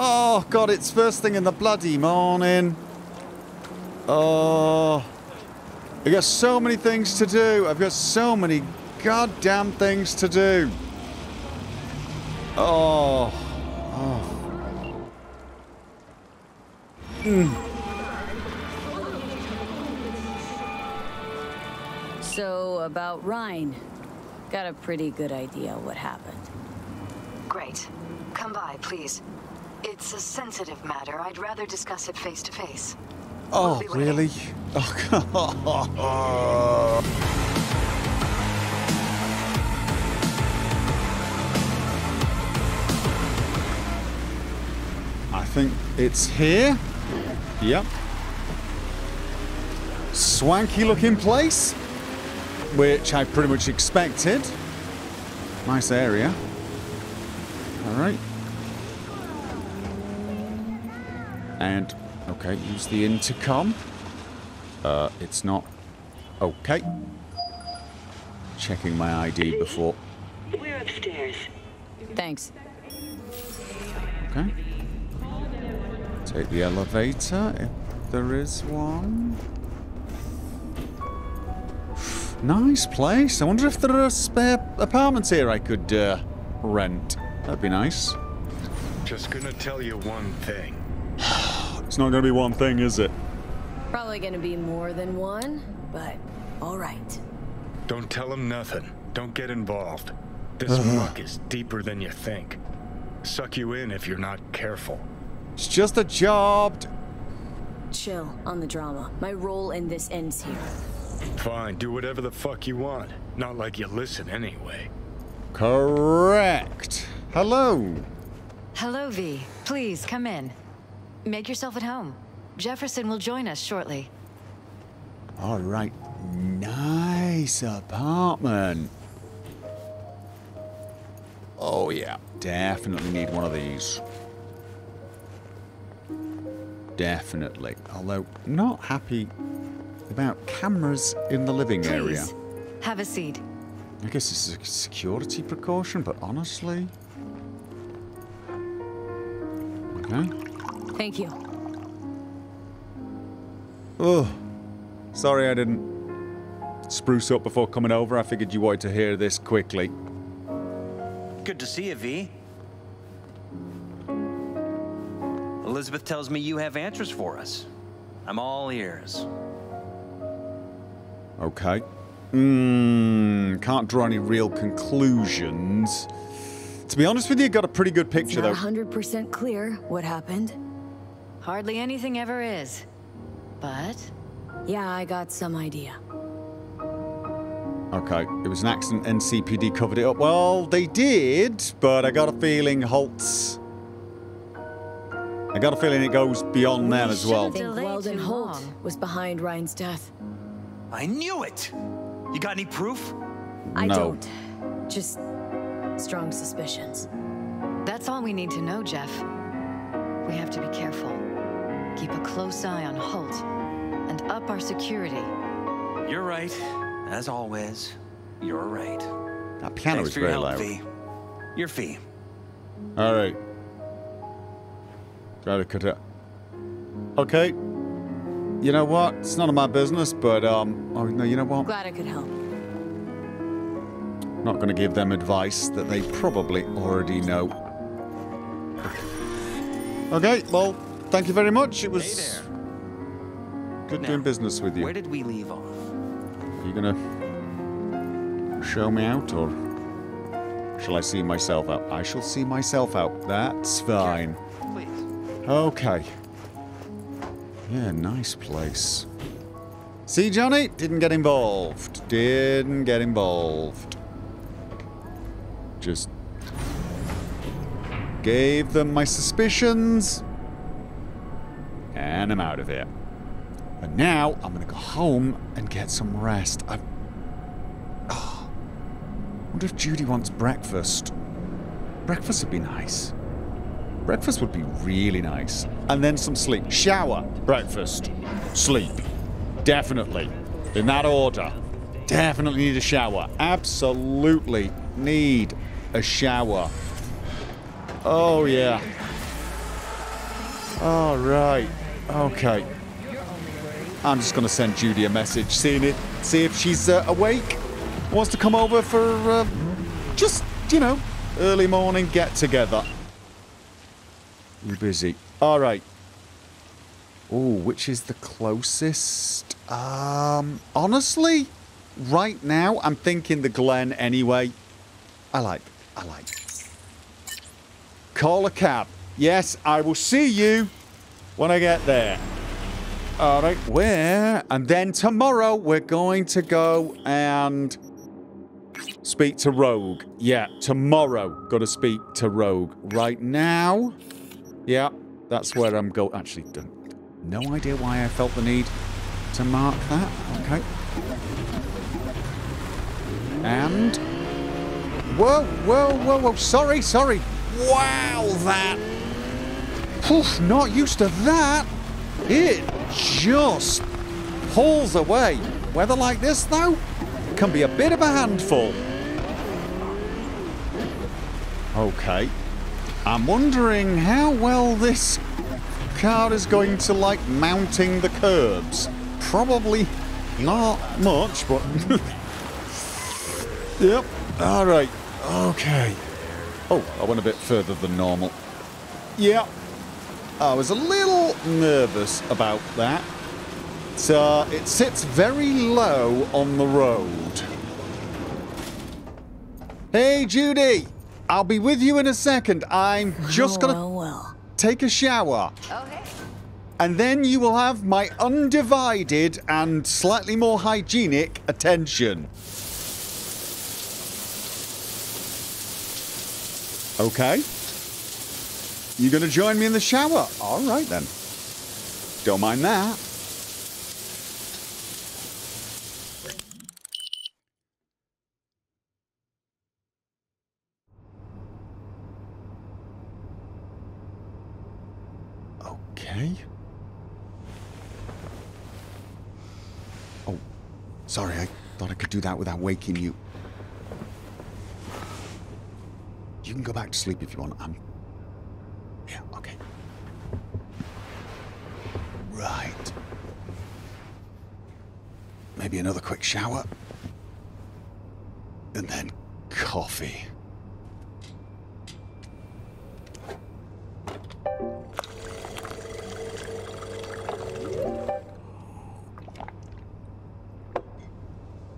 Oh, God, it's first thing in the bloody morning. Oh. I've got so many things to do. I've got so many goddamn things to do. Oh. Oh. Mm. So, about Rhyne. Got a pretty good idea what happened. Great. Come by, please. It's a sensitive matter. I'd rather discuss it face to face. Oh, really? Oh, I think it's here. Yep. Swanky looking place, which I pretty much expected. Nice area. All right. And, okay, use the intercom. Uh, it's not... Okay. Checking my ID before... We're upstairs. Thanks. Okay. Take the elevator, if there is one. Nice place. I wonder if there are spare apartments here I could uh, rent. That'd be nice. Just gonna tell you one thing. It's not going to be one thing, is it? Probably gonna be more than one, but alright. Don't tell him nothing. Don't get involved. This muck is deeper than you think. Suck you in if you're not careful. It's just a job. Chill on the drama. My role in this ends here. Fine, do whatever the fuck you want. Not like you listen anyway. Correct. Hello. Hello, V. Please, come in. Make yourself at home. Jefferson will join us shortly. All right. Nice apartment. Oh, yeah. Definitely need one of these. Definitely. Although, not happy about cameras in the living area. Please, have a seat. I guess it's a security precaution, but honestly... Okay. Thank you. Oh, sorry I didn't spruce up before coming over. I figured you wanted to hear this quickly. Good to see you, V. Elizabeth tells me you have answers for us. I'm all ears. Okay. Mmm, can't draw any real conclusions. To be honest with you, got a pretty good It's picture not though. 100% clear what happened. Hardly anything ever is. But Yeah, I got some idea. Okay, it was an accident. NCPD covered it up. Well, they did, but I got a feeling Holt's. I got a feeling it goes beyond them as well. I think Delayed Weldon Holt was behind Rhyne's death. I knew it! You got any proof? I No. don't. Just strong suspicions. that's all we need to know, Jeff. We have to be careful. Keep a close eye on Holt. And up our security. You're right. As always, you're right. That piano Thanks is for your very help, loud. V. Your fee. All right. Try to cut it. Okay. You know what? It's none of my business, but um. Oh no, you know what? Glad I could help. Not going to give them advice that they probably already know. Okay. Well, thank you very much. It was Hey good Now, doing business with you. Where did we leave off? Are you gonna show me out, or shall I see myself out? I shall see myself out. That's fine. Please. Okay. Yeah, nice place. See, Johnny? Didn't get involved. Didn't get involved. Just gave them my suspicions. And I'm out of here. But now I'm gonna go home and get some rest. I wonder if Judy wants breakfast. Breakfast would be nice. Breakfast would be really nice. And then some sleep. Shower, breakfast, sleep. Definitely. In that order. Definitely need a shower. Absolutely need a shower. Oh, yeah. All right. Okay. I'm just going to send Judy a message, seeing it, see if she's uh, awake, wants to come over for uh, just, you know, early morning get together. You busy? All right. Oh, which is the closest? Um, honestly, right now I'm thinking the Glen anyway. I like, I like. Call a cab. Yes, I will see you when I get there. All right, where? And then tomorrow we're going to go and speak to Rogue. Yeah, tomorrow got to speak to Rogue. Right now, yeah, that's where I'm going. Actually, don't, no idea why I felt the need to mark that. Okay. And whoa, whoa, whoa, whoa! Sorry, sorry. Wow, that. Poof, not used to that. It just pulls away. Weather like this, though, can be a bit of a handful. Okay. I'm wondering how well this car is going to like mounting the curbs. Probably not much, but... yep. All right. Okay. Oh, I went a bit further than normal. Yeah. I was a little nervous about that. So it sits very low on the road. Hey, Judy! I'll be with you in a second. I'm just gonna Well, well. take a shower. Oh, hey. And then you will have my undivided and slightly more hygienic attention. Okay. You gonna join me in the shower? All right then. Don't mind that. Okay. Oh, sorry, I thought I could do that without waking you. You can go back to sleep if you want. I'm. Maybe another quick shower. And then coffee.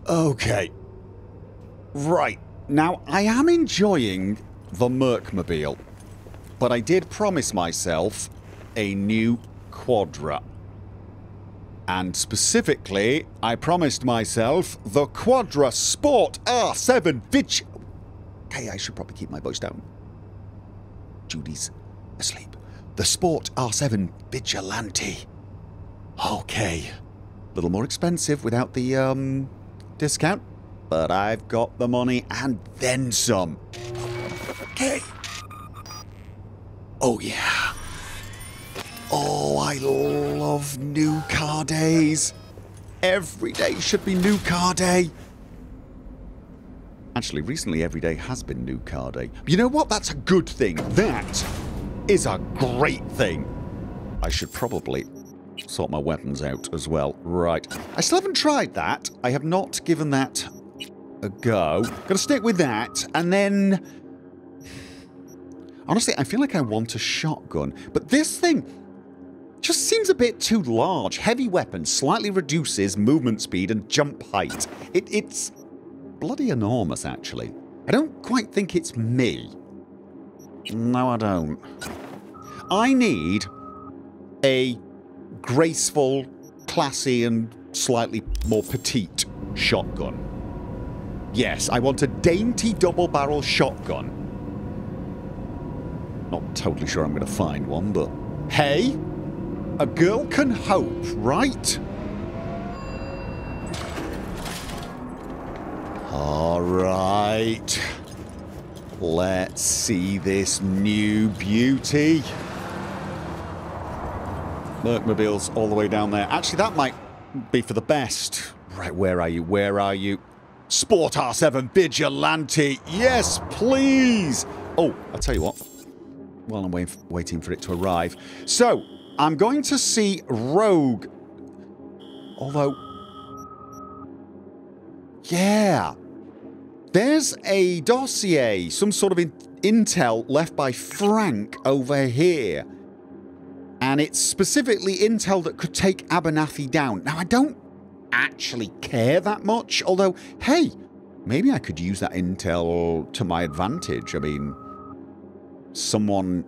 Okay. Right. Now, I am enjoying the Mercmobile, but I did promise myself a new Quadra. And specifically, I promised myself the Quadra Sport R7 Vitch. Okay, I should probably keep my voice down. Judy's asleep. The Sport R7 Vigilante. Okay. A little more expensive without the, um, discount. But I've got the money and then some. Okay. Oh, yeah. Oh, I love new car days. Every day should be new car day. Actually, recently every day has been new car day. You know what? That's a good thing. That is a great thing. I should probably sort my weapons out as well. Right. I still haven't tried that. I have not given that a go. Gonna stick with that, and then... Honestly, I feel like I want a shotgun, but this thing just seems a bit too large. Heavy weapon slightly reduces movement speed and jump height. It, it's bloody enormous, actually. I don't quite think it's me. No, I don't. I need a graceful, classy, and slightly more petite shotgun. Yes, I want a dainty double barrel shotgun. Not totally sure I'm going to find one, but hey, a girl can hope, right? All right. Let's see this new beauty. Mercmobile's all the way down there. Actually, that might be for the best. Right, where are you? Where are you? Sport R7 Vigilante. Yes, please. Oh, I'll tell you what. while I'm waiting for it to arrive. So, I'm going to see Rogue. Although... Yeah. There's a dossier, some sort of in intel left by Frank over here. And it's specifically intel that could take Abernathy down. Now, I don't actually care that much, although, hey, maybe I could use that intel to my advantage. I mean, someone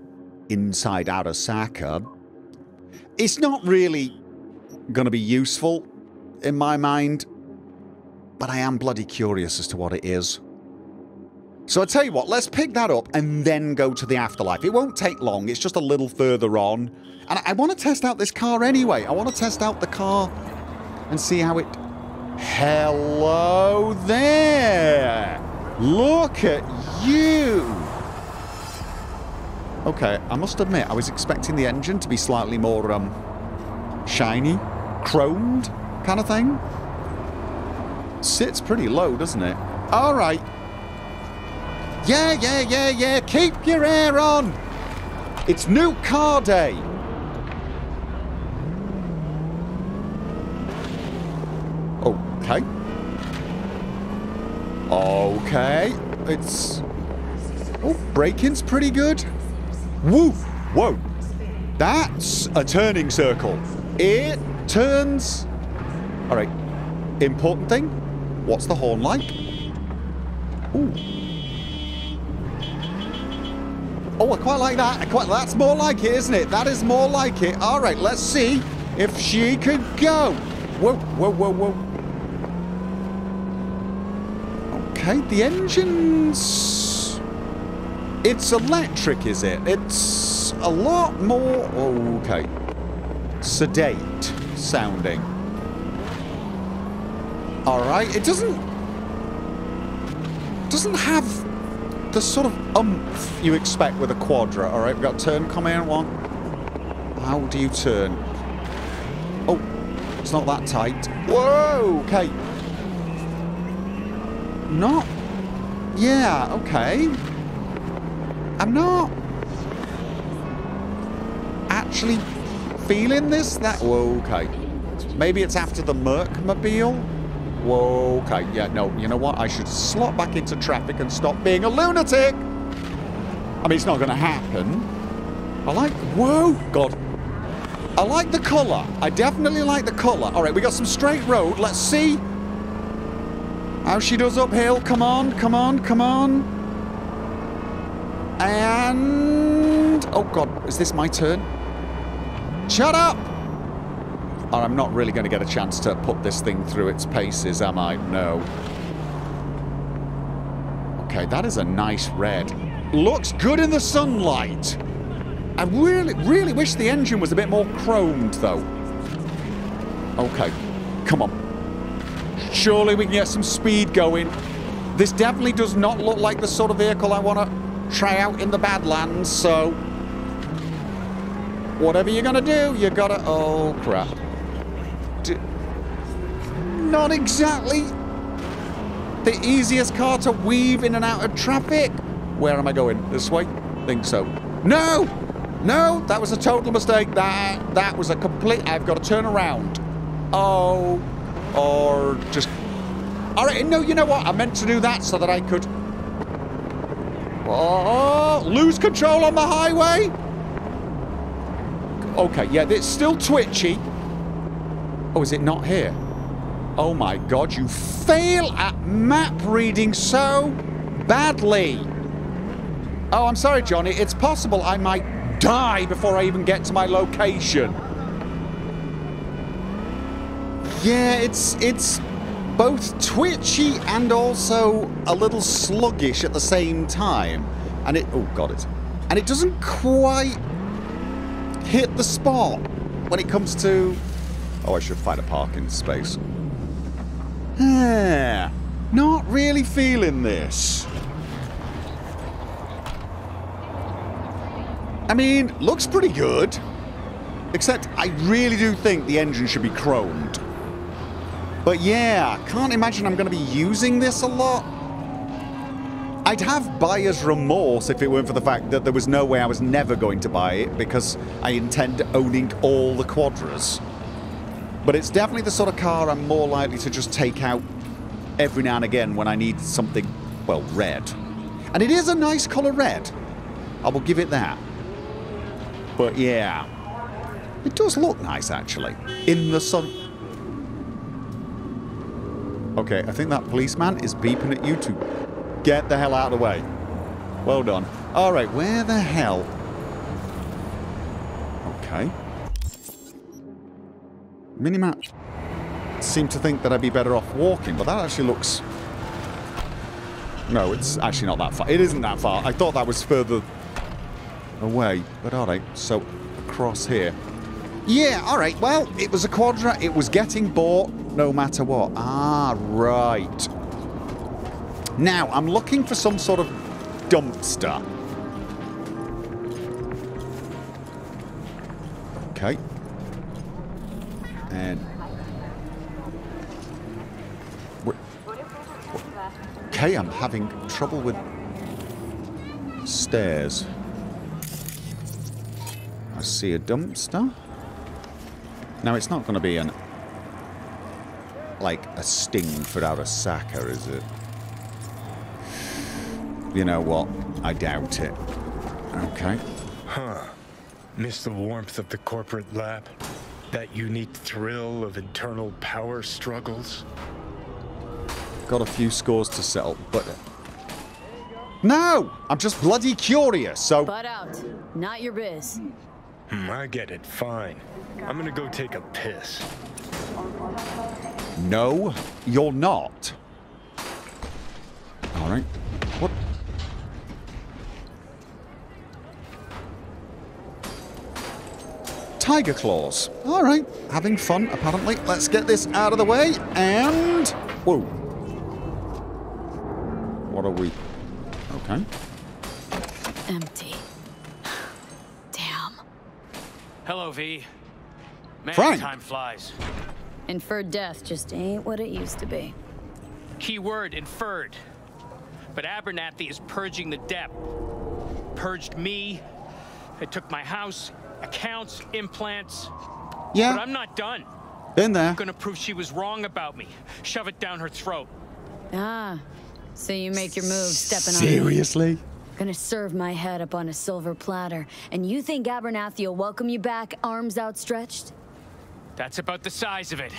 inside Arasaka. It's not really going to be useful in my mind, but I am bloody curious as to what it is. So I tell you what, let's pick that up and then go to the afterlife. It won't take long, it's just a little further on. And I want to test out this car anyway. I want to test out the car and see how it... Hello there! Look at you! Okay, I must admit, I was expecting the engine to be slightly more, um, shiny, chromed kind of thing. Sits pretty low, doesn't it? All right. Yeah, yeah, yeah, yeah, keep your hair on! It's new car day! Okay. Okay. It's... Oh, braking's pretty good. Woo! Whoa! That's a turning circle. It turns... Alright. Important thing? What's the horn like? Ooh. Oh, I quite like that. I quite, that's more like it, isn't it? That is more like it. All right, let's see if she could go. Whoa, whoa, whoa, whoa. Okay, the engine's... It's electric, is it? It's a lot more... Okay. Sedate sounding. Alright, it doesn't... Doesn't have the sort of umph you expect with a Quadra. Alright, we've got turn command one. How do you turn? Oh, it's not that tight. Whoa, okay. Not... Yeah, okay. I'm not... Actually feeling this? That... Whoa, okay. Maybe it's after the Mercmobile? Whoa, okay. Yeah, no, you know what? I should slot back into traffic and stop being a lunatic! I mean, it's not going to happen. I like... Whoa! God. I like the colour. I definitely like the colour. All right, we got some straight road. Let's see how she does uphill. Come on, come on, come on. And... Oh, God. Is this my turn? Shut up! Oh, I'm not really going to get a chance to put this thing through its paces, am I? No. Okay, that is a nice red. Looks good in the sunlight. I really, really wish the engine was a bit more chromed, though. Okay, come on. Surely we can get some speed going. This definitely does not look like the sort of vehicle I want to try out in the Badlands, so... Whatever you're to do, you got to... Oh, crap. D not exactly the easiest car to weave in and out of traffic. Where am I going? This way? Think so. No! No, that was a total mistake. That that was a complete... I've got to turn around. Oh. Or just... All right, no, you know what? I meant to do that so that I could... Oh, lose control on the highway? Okay, yeah, it's still twitchy. Oh, is it not here? Oh my god, you fail at map reading so badly. Oh, I'm sorry, Johnny. It's possible I might die before I even get to my location. Yeah, it's it's both twitchy and also a little sluggish at the same time. And it oh god it. And it doesn't quite hit the spot when it comes to Oh, I should find a parking space. Yeah, not really feeling this. I mean, looks pretty good. Except I really do think the engine should be chromed. But yeah, can't imagine I'm going to be using this a lot. I'd have buyer's remorse if it weren't for the fact that there was no way I was never going to buy it because I intend owning all the Quadras. But it's definitely the sort of car I'm more likely to just take out every now and again when I need something, well, red. And it is a nice colour red. I will give it that. But yeah, it does look nice actually. In the sun. Okay, I think that policeman is beeping at you to get the hell out of the way. Well done. Alright, where the hell? Okay. Minimap seemed to think that I'd be better off walking, but that actually looks... No, it's actually not that far. It isn't that far. I thought that was further away. But alright, so across here. Yeah, alright, well, it was a quadra. It was getting bought no matter what. Ah, right. Now, I'm looking for some sort of dumpster. Okay. And... Okay, I'm having trouble with stairs. I see a dumpster. Now, it's not going to be an... Like, a sting for Arasaka, is it? You know what? I doubt it. Okay. Huh. Miss the warmth of the corporate lab? That unique thrill of internal power struggles? Got a few scores to settle, but... No! I'm just bloody curious, so... Butt out. Not your biz. Hmm, I get it. Fine. I'm gonna go take a piss. No, you're not. Alright. What? Tiger claws. Alright. Having fun, apparently. Let's get this out of the way, and... Whoa. What are we... Okay. Empty. Damn. Hello, V. Man, Frank. time flies. Inferred death just ain't what it used to be. Key word, inferred. But Abernathy is purging the debt. Purged me. It took my house, accounts, implants. Yeah. But I'm not done. been there. I'm gonna prove she was wrong about me. Shove it down her throat. Ah, so you make your move stepping on. Seriously? Gonna serve my head up on a silver platter, and you think Abernathy will welcome you back, arms outstretched? That's about the size of it.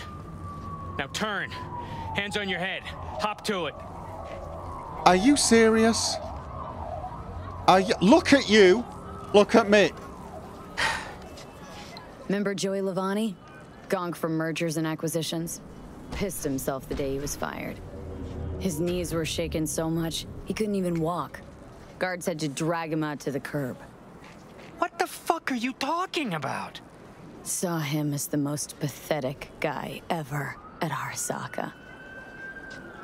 Now turn. Hands on your head. Hop to it. Are you serious? Are you... Look at you! Look at me! Remember Joey Lavani? Gonk from mergers and acquisitions? Pissed himself the day he was fired. His knees were shaking so much, he couldn't even walk. Guards had to drag him out to the curb. What the fuck are you talking about? Saw him as the most pathetic guy ever at Arasaka.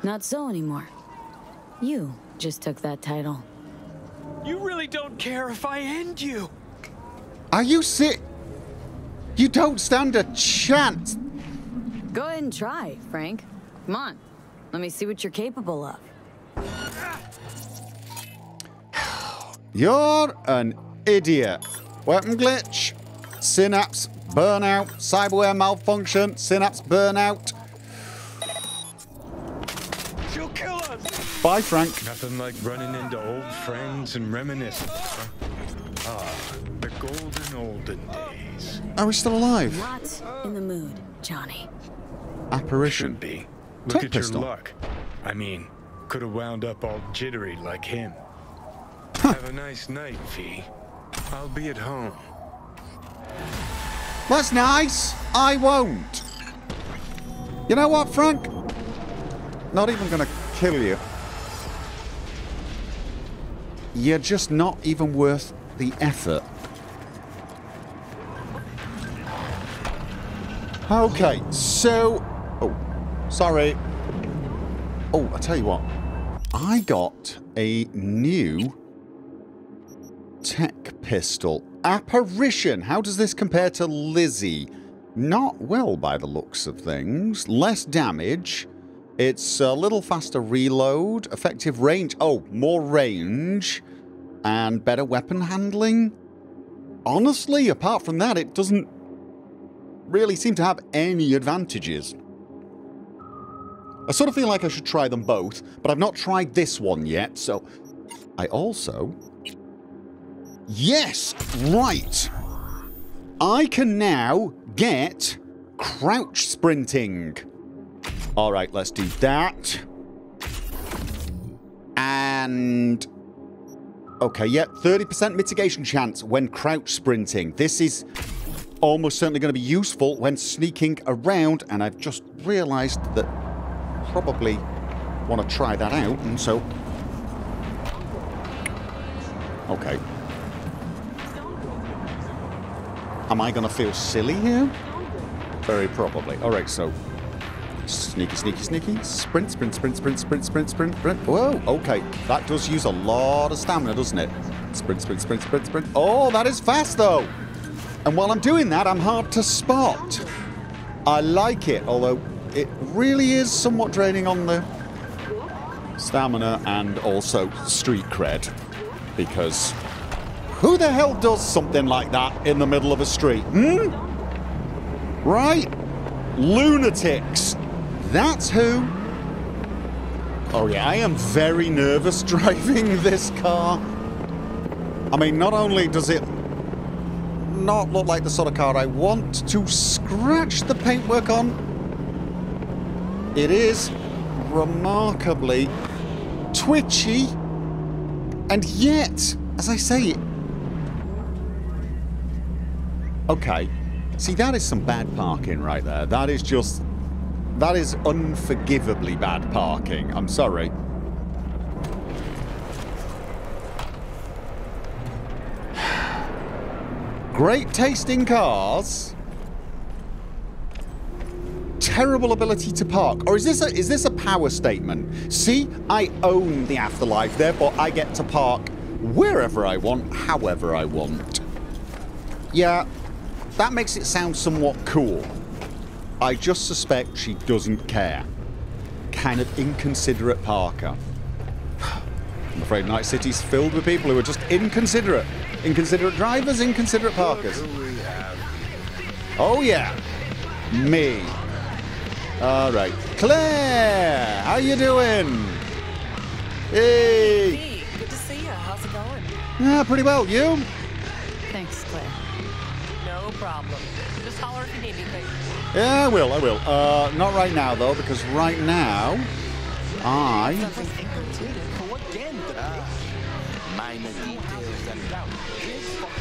Not so anymore. You just took that title. You really don't care if I end you. Are you sick? You don't stand a chance. Go ahead and try, Frank. Come on. Let me see what you're capable of. You're an idiot. Weapon glitch, synapse burnout, cyberware malfunction, synapse burnout. She'll kill us! Bye, Frank. Nothing like running into old friends and reminiscing. Ah, the golden olden days. Are we still alive? Not in the mood, Johnny. Apparition. Should be. Tech Look at pistol. your luck. I mean, could have wound up all jittery like him. Have a nice night, V. I'll be at home. That's nice. I won't. You know what, Frank? Not even gonna kill you. You're just not even worth the effort. Okay, so... Oh, sorry. Oh, I tell you what. I got a new tech pistol. Apparition. How does this compare to Lizzie? Not well by the looks of things. Less damage. It's a little faster reload, effective range. Oh, more range and better weapon handling. Honestly, apart from that, it doesn't really seem to have any advantages. I sort of feel like I should try them both, but I've not tried this one yet, so I also... Yes! Right! I can now get crouch sprinting. Alright, let's do that. And... Okay, yeah, 30% mitigation chance when crouch sprinting. This is almost certainly going to be useful when sneaking around, and I've just realised that probably want to try that out, and so... Okay. Am I going to feel silly here? Very probably. Alright, so... Sneaky, sneaky, sneaky. Sprint, sprint, sprint, sprint, sprint, sprint, sprint, sprint. Whoa, okay. That does use a lot of stamina, doesn't it? Sprint, sprint, sprint, sprint, sprint. Oh, that is fast, though! And while I'm doing that, I'm hard to spot. I like it, although it really is somewhat draining on the stamina and also street cred. Because who the hell does something like that in the middle of a street? Hmm? Right? Lunatics. That's who. Oh yeah, I am very nervous driving this car. I mean, not only does it not look like the sort of car I want to scratch the paintwork on, it is remarkably twitchy. And yet, as I say, okay, see that is some bad parking right there. That is just, that is unforgivably bad parking. I'm sorry. Great tasting cars. Terrible ability to park. Or is this a is this a power statement? See, I own the afterlife, therefore I get to park wherever I want, however I want. Yeah, that makes it sound somewhat cool. I just suspect she doesn't care. Kind of inconsiderate Parker. I'm afraid Night City's filled with people who are just inconsiderate. Inconsiderate drivers, inconsiderate parkers. Oh yeah, me. All right, Claire, how you doing? Hey. Hey, good to see you. How's it going? Yeah, pretty well. You? Thanks, Claire. No problem. Just holler if you need anything. Yeah, I will. I will. Uh, not right now though, because right now, I. Minor details and doubt.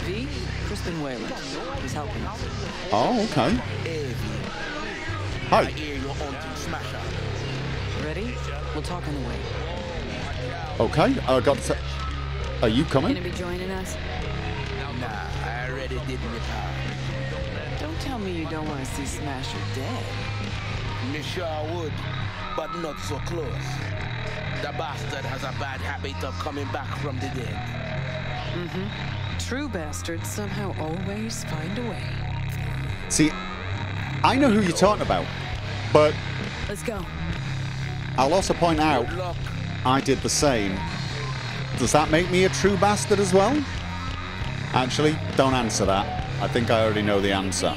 V, Crispin Weyland. He's helping us. Oh, okay. Heavy. Hi. You're hunting smasher. Ready? We'll talk on the way. Okay. I got. To... Are you coming? Gonna be joining us? Nah, I already did my part. Don't tell me you don't want to see Smasher dead. Me sure would, but not so close. The bastard has a bad habit of coming back from the dead. Mm-hmm. True bastards somehow always find a way. See, I know who you're talking about, but Let's go. I'll also point out I did the same. Does that make me a true bastard as well? Actually, don't answer that. I think I already know the answer.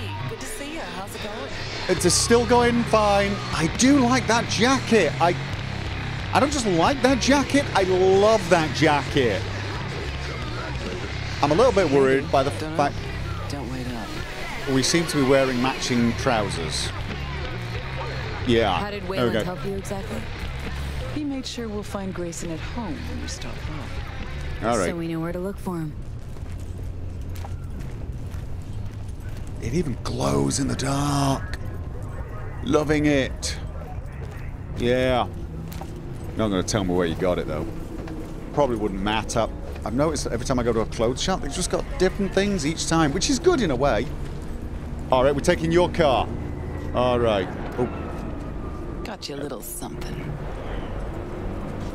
It's still going fine. I do like that jacket. I I don't just like that jacket, I love that jacket. I'm a little bit worried by the Don't, fact don't wait up. we seem to be wearing matching trousers. Yeah. How did there we Weyland go. help you exactly? He made sure we'll find Grayson at home when you stop by. All right. So we know where to look for him. It even glows in the dark. Loving it. Yeah. Not going to tell me where you got it, though. Probably wouldn't matter. I've noticed that every time I go to a clothes shop, they've just got different things each time, which is good in a way. All right, we're taking your car. All right. Oh, Got you a little something.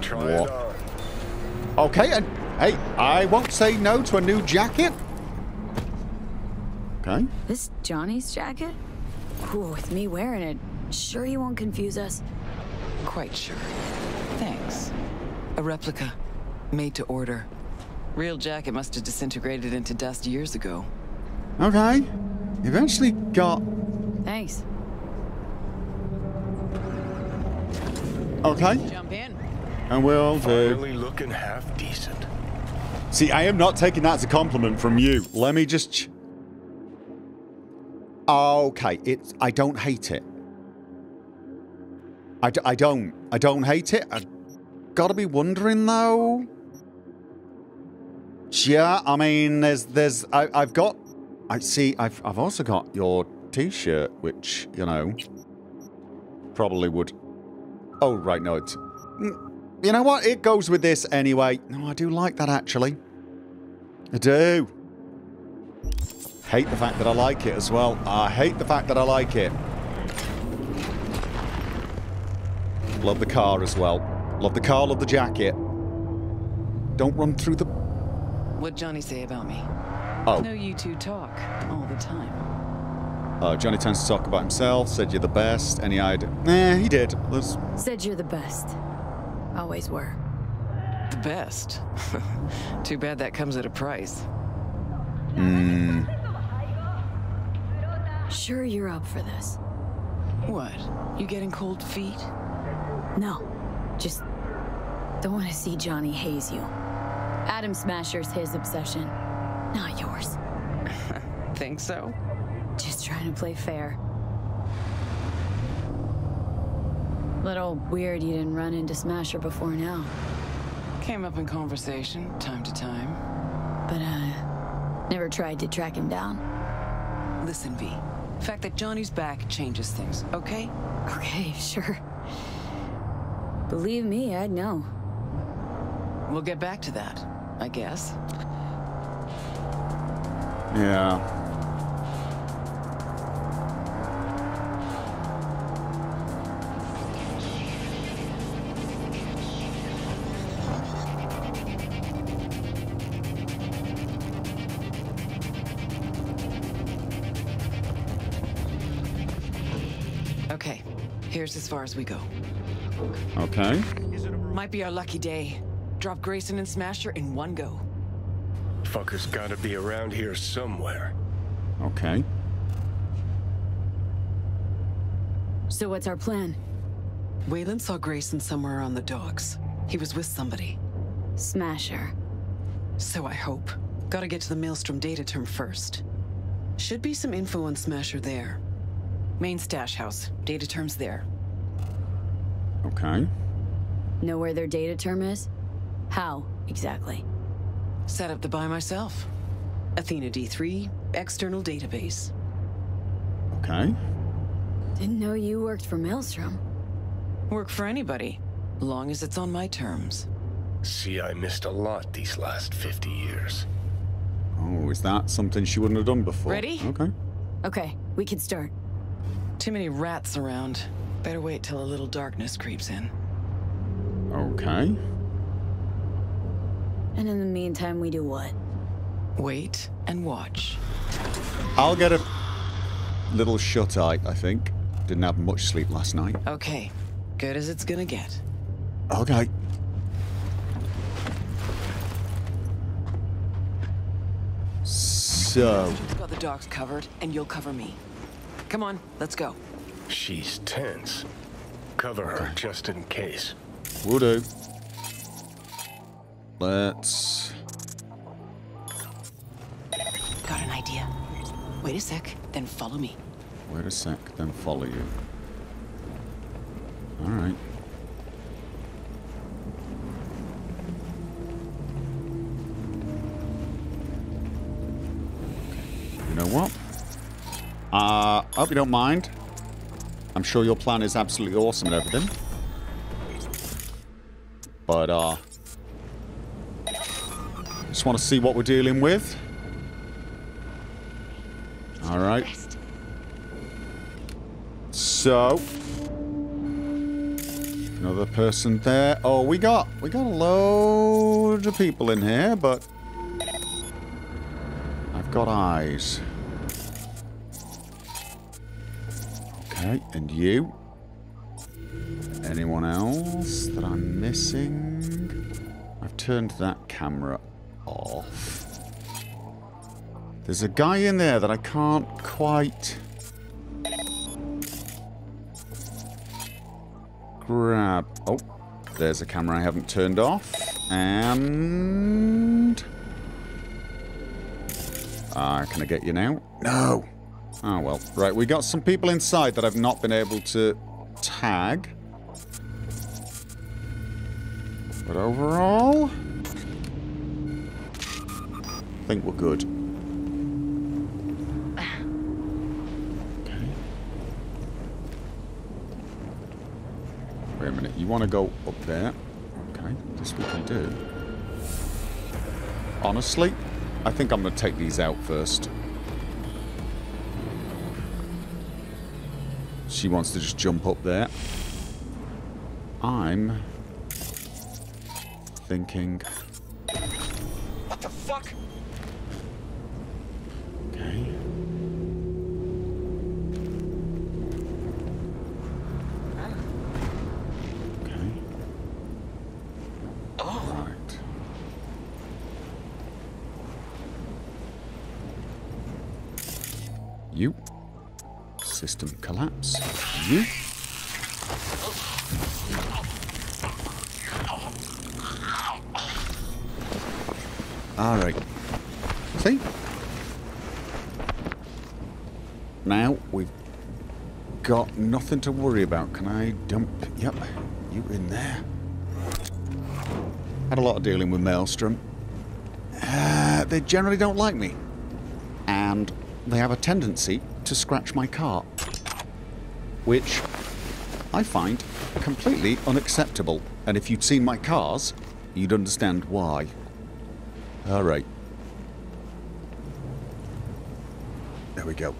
Try What? it on. okay, and hey, I won't say no to a new jacket. Okay. This Johnny's jacket? Cool, with me wearing it. Sure you won't confuse us? Quite sure. Thanks. A replica. Made to order. Real jacket must have disintegrated into dust years ago. Okay. Eventually got... Thanks. Okay. Jump in. And we'll do... Finally looking half decent. See, I am not taking that as a compliment from you. Let me just... Ch okay, it's... I don't hate it. I, d I don't. I don't hate it. I gotta be wondering, though. Yeah, I mean, there's... there's I, I've got... I see, I've, I've also got your t-shirt, which, you know, probably would... Oh, right, no, it's... Mm, You know what? It goes with this anyway. No, I do like that, actually. I do. Hate the fact that I like it as well. I hate the fact that I like it. Love the car as well. Love the car, love the jacket. Don't run through the... What'd Johnny say about me? Oh. know you two talk all the time. Uh, Johnny tends to talk about himself, said you're the best, any idea? Nah, he did. Let's... Said you're the best. Always were. The best. Too bad that comes at a price. Hmm. Sure you're up for this. What? You getting cold feet? No. Just don't want to see Johnny haze you. Adam Smasher's his obsession, not yours. Think so? Just trying to play fair. Little weird you didn't run into Smasher before now. Came up in conversation, time to time. But, uh, never tried to track him down. Listen, V. Fact that Johnny's back changes things, okay? Okay, sure. Believe me, I'd know. We'll get back to that, I guess. Yeah. Here's as far as we go. Okay. Might be our lucky day. Drop Grayson and Smasher in one go. Fucker's gotta be around here somewhere. Okay. So what's our plan? Weyland saw Grayson somewhere on the docks. He was with somebody. Smasher. So I hope. Gotta get to the Maelstrom data term first. Should be some info on Smasher there. Main stash house. Data term's there. Okay. Know where their data term is? How, exactly? Set up the buy myself. Athena D3, external database. Okay. Didn't know you worked for Maelstrom. Work for anybody, long as it's on my terms. See, I missed a lot these last 50 years. Oh, is that something she wouldn't have done before? Ready? Okay. Okay, we can start. Too many rats around. Better wait till a little darkness creeps in. Okay. And in the meantime, we do what? Wait and watch. I'll get a little shut-eye, I think. Didn't have much sleep last night. Okay, good as it's gonna get. Okay. So, Got the docks covered, and you'll cover me. Come on, let's go. She's tense. Cover her just in case. we'll do. Let's... Got an idea. Wait a sec, then follow me. Wait a sec, then follow you. Alright. You know what? Uh, I hope you don't mind. I'm sure your plan is absolutely awesome and everything. But, uh... Just want to see what we're dealing with. Alright. So... Another person there. Oh, we got... We got a load of people in here, but... I've got eyes. Okay, and you. Anyone else that I'm missing? I've turned that camera off. There's a guy in there that I can't quite grab. Oh, there's a camera I haven't turned off. And... Ah, can I get you now? No. Oh, well. Right, we got some people inside that I've not been able to tag. But overall, I think we're good. Okay. Wait a minute, you want to go up there? Okay, this we can do. Honestly, I think I'm going to take these out first. She wants to just jump up there. I'm thinking. Nothing to worry about. Can I dump... Yep, you in there. Had a lot of dealing with Maelstrom. Uh, they generally don't like me. And they have a tendency to scratch my car. Which I find completely unacceptable. And if you'd seen my cars, you'd understand why. Alright. There we go.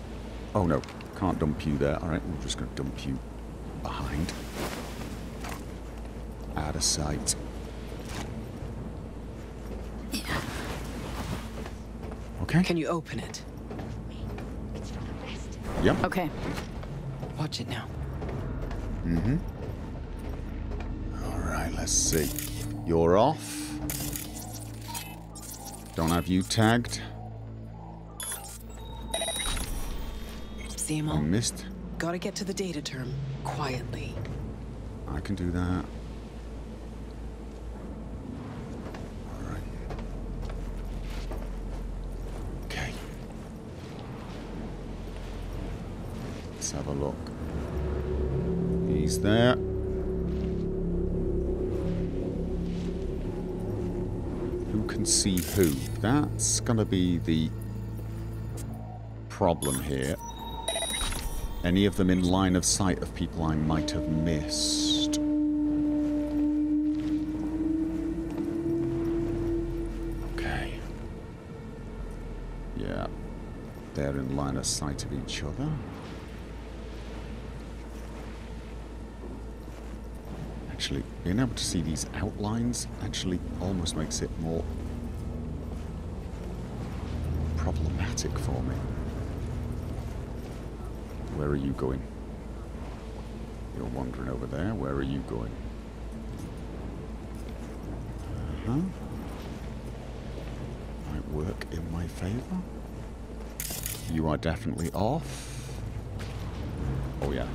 Oh no, can't dump you there. Alright, we're just going to dump you behind. Out of sight. Okay. Can you open it? Yep. Okay. Watch it now. Mm-hmm. Alright, let's see. You're off. Don't have you tagged. See him I missed. Gotta get to the data term quietly. I can do that. Alright. Okay. Let's have a look. He's there. Who can see who? That's gonna be the problem here. Any of them in line of sight of people I might have missed? Okay. Yeah. They're in line of sight of each other. Actually, being able to see these outlines actually almost makes it more problematic for me. Where are you going? You're wandering over there. Where are you going? Uh-huh. Might work in my favor. You are definitely off. Oh, yeah.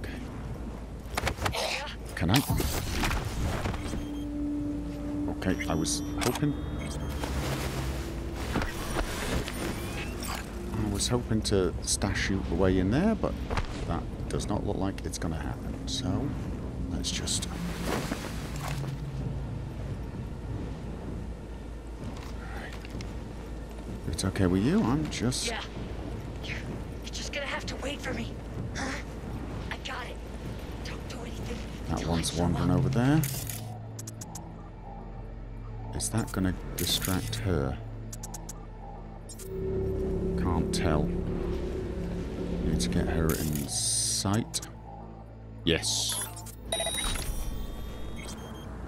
Okay. Can I? Okay, I was hoping I was hoping to stash you away in there, but that does not look like it's going to happen. So, let's just... If it's okay with you, I'm just... Yeah. You're, you're just gonna have to wait for me. Huh? I got it. Don't do anything. That one's wandering over there. Is that going to distract her? tell. Need to get her in sight. Yes.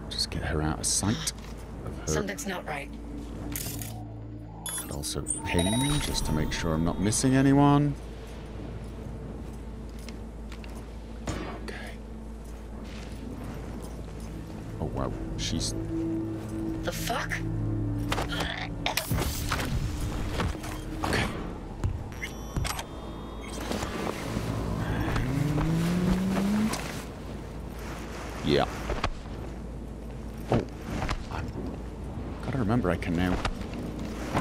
Just get her out of sight of her. Something's not right. And also ping, just to make sure I'm not missing anyone. Okay. Oh wow, she's... The fuck? Gotta remember I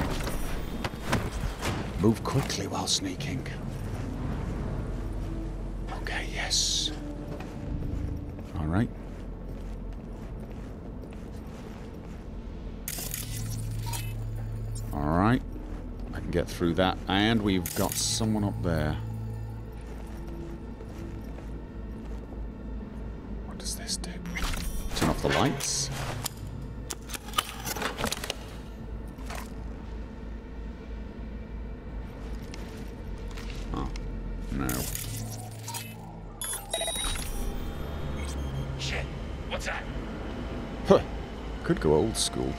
can now move quickly while sneaking. Okay, yes. Alright. Alright. I can get through that. And we've got someone up there. What does this do? Turn off the lights. Oh, no. Shit, what's that? Huh. Could go old school.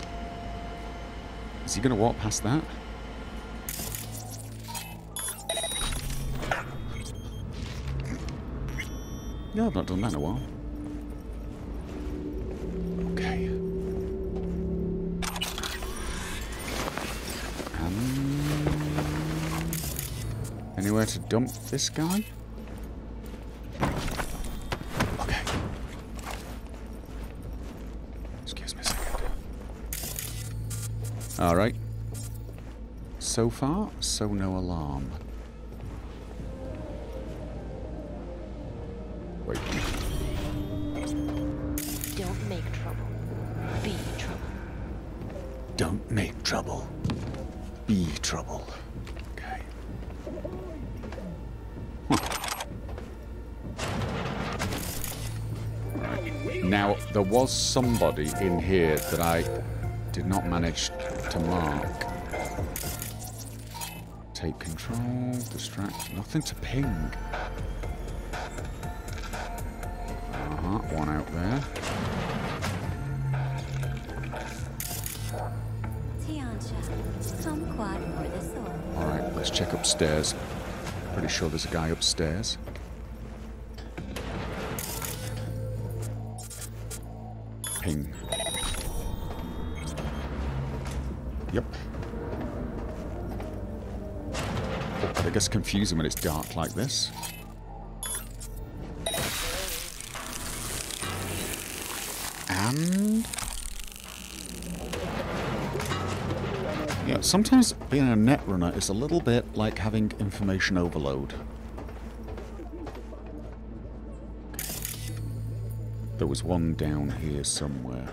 Is he going to walk past that? Yeah, I've not done that in a while. To dump this guy? Okay. Excuse me a second. Alright. So far, so no alarm. Was somebody in here that I did not manage to mark. Take control, distract, nothing to ping. Uh-huh, one out there. Alright, let's check upstairs. Pretty sure there's a guy upstairs. Ping. Yep. It gets confusing when it's dark like this. And... Yeah, sometimes being a netrunner is a little bit like having information overload. There was one down here somewhere.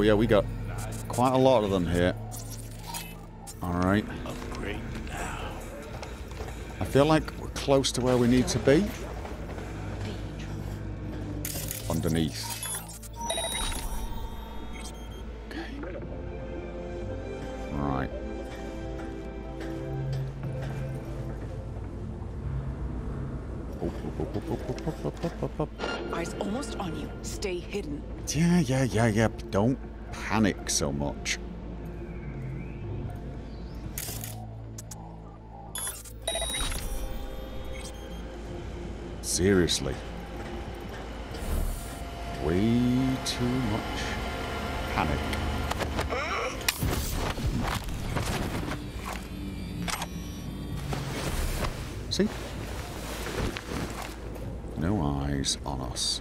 Oh, yeah, we got quite a lot of them here. Alright. I feel like we're close to where we need to be. Underneath. Eyes almost on you. Stay hidden. Yeah, yeah, yeah, yeah. Don't panic so much. Seriously. Way too much panic. See? No eyes on us.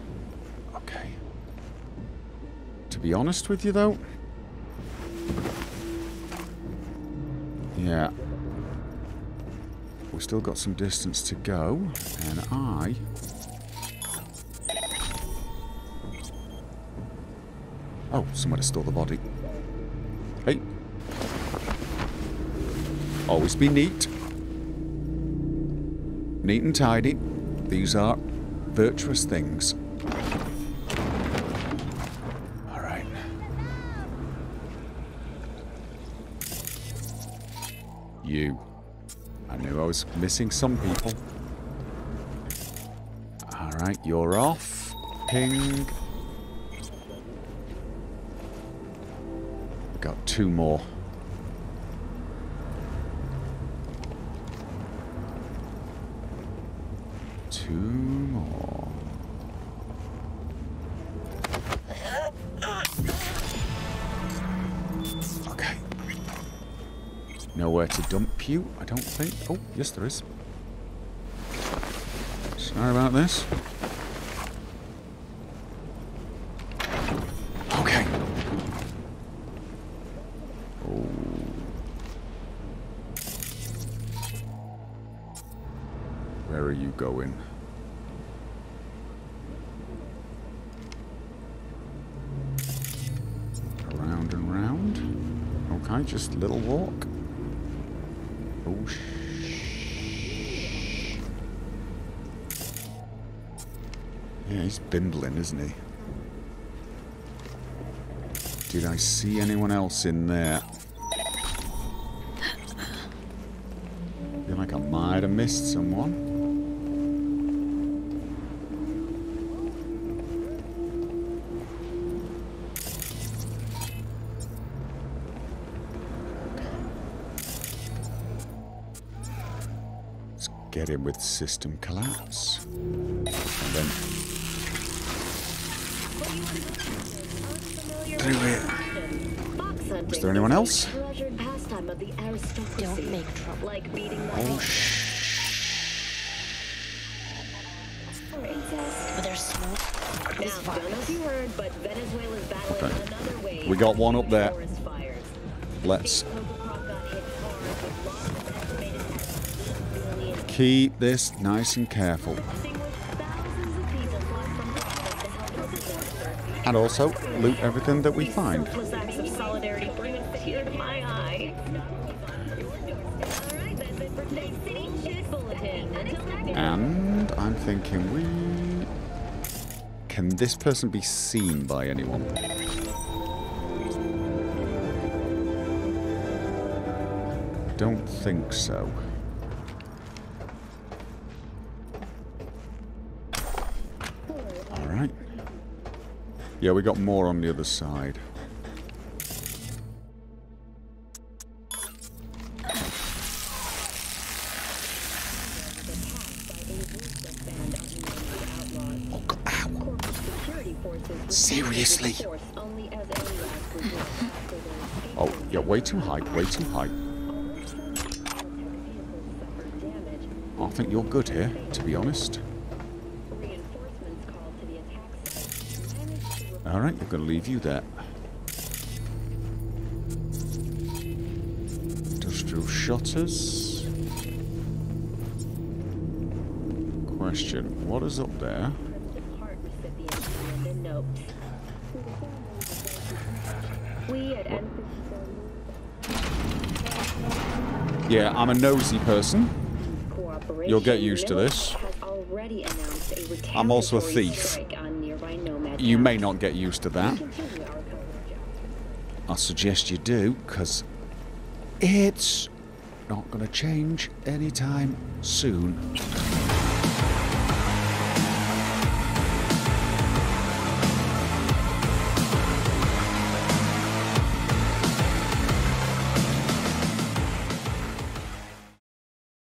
Be honest with you, though... Yeah. We've still got some distance to go, and I... Oh, somewhere to store the body. Hey. Always be neat. Neat and tidy. These are virtuous things. You. I knew I was missing some people. Alright, you're off. Ping. Got two more. To dump you, I don't think. Oh, yes there is. Sorry about this. Okay. Oh. Where are you going? Around and round. Okay, just a little walk. Oh, sh Yeah, he's bimbling, isn't he? Did I see anyone else in there? feel like I might have missed someone. Let's get in with system collapse. And then do it. Was there anyone else? Don't make trouble. Like Oh, sh But there's smoke. Now, don't know if you heard, but Venezuela's battling Okay. We got one up there. Let's Cocoa crop got hit hard with losses estimated at 8 billion. keep this nice and careful. And also loot everything that we find. Selfless acts of solidarity bring a tear to my eye. Alright, that's it for today's City News Bulletin. Until next And I'm thinking we... Can this person be seen by anyone? Don't think so. Alright. Yeah, we got more on the other side. Oh, God, ow. Seriously? force only as a last resort. So there's Oh, you're way too high, way too high. I think you're good here, to be honest. Alright, you're going to leave you there. Industrial shutters. Question, what is up there? Crimson Heart recipients and the note. We at Ensign Yeah, I'm a nosy person. You'll get used to this. has already announced a I'm also a thief. You may not get used to that. I suggest you do, because it's not going to change anytime soon.